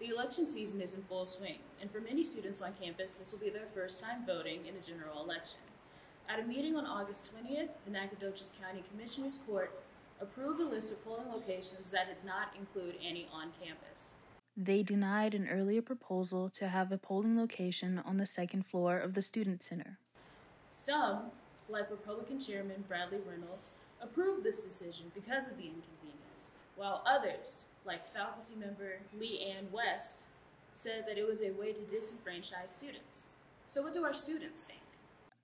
The election season is in full swing, and for many students on campus, this will be their first time voting in a general election. At a meeting on August 20th, the Nacogdoches County Commissioners Court approved a list of polling locations that did not include any on campus. They denied an earlier proposal to have a polling location on the second floor of the Student Center. Some, like Republican Chairman Bradley Reynolds, approved this decision because of the inconvenience, while others, like faculty member Lee Ann West, said that it was a way to disenfranchise students. So, what do our students think?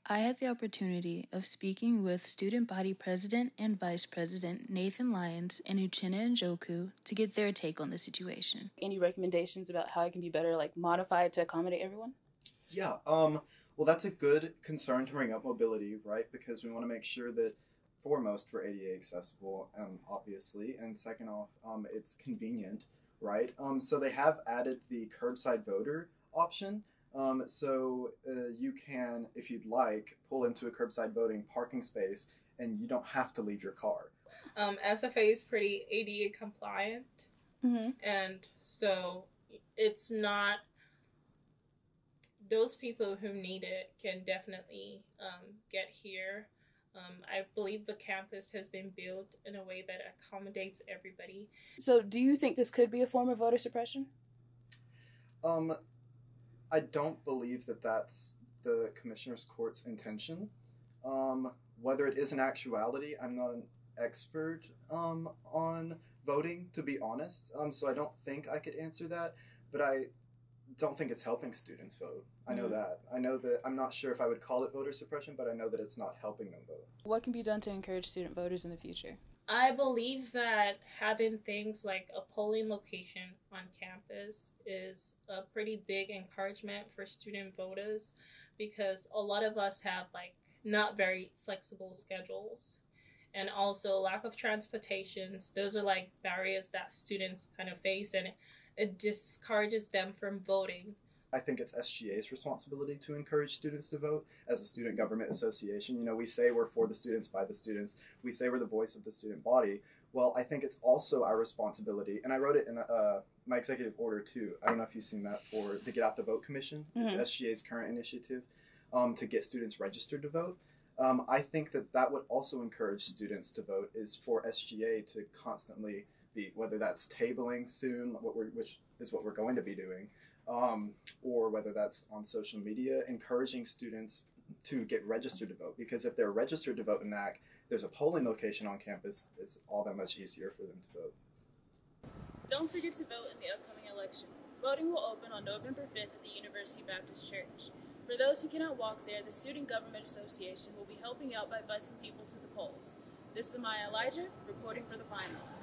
I had the opportunity of speaking with student body president and vice president Nathan Lyons and Uchenna Njoku to get their take on the situation. Any recommendations about how it can be better, like modified to accommodate everyone? Yeah, um, well, that's a good concern to bring up mobility, right? Because we want to make sure that foremost we're ADA accessible, um, obviously, and second off, um, it's convenient, right? Um, so they have added the curbside voter option. Um, so uh, you can, if you'd like, pull into a curbside voting parking space, and you don't have to leave your car. Um, SFA is pretty ADA compliant, Mm-hmm. and so it's not. Those people who need it can definitely um, get here. Um, I believe the campus has been built in a way that accommodates everybody. So, do you think this could be a form of voter suppression? Um, I don't believe that that's the commissioner's court's intention. Um, whether it is an actuality, I'm not an expert um, on voting, to be honest. Um, so I don't think I could answer that. But I don't think it's helping students vote. I know Mhm. that. I know that. I'm not sure if I would call it voter suppression, but I know that it's not helping them vote. What can be done to encourage student voters in the future? I believe that having things like a polling location on campus is a pretty big encouragement for student voters because a lot of us have like not very flexible schedules and also lack of transportations. Those are like barriers that students kind of face and it discourages them from voting. I think it's SGA's responsibility to encourage students to vote. As a student government association, you know, we say we're for the students, by the students. We say we're the voice of the student body. Well, I think it's also our responsibility, and I wrote it in uh, my executive order too. I don't know if you've seen that for the Get Out the Vote Commission. Mhm. It's SGA's current initiative um, to get students registered to vote. Um, I think that that would also encourage students to vote. Is for SGA to constantly be whether that's tabling soon, which is what we're going to be doing, um, or whether that's on social media, encouraging students to get registered to vote. Because if they're registered to vote in NAC, there's a polling location on campus. It's all that much easier for them to vote. Don't forget to vote in the upcoming election. Voting will open on November 5th at the University Baptist Church. For those who cannot walk there, the Student Government Association will be helping out by busing people to the polls. This is Amaya Elijah reporting for the Pine Log.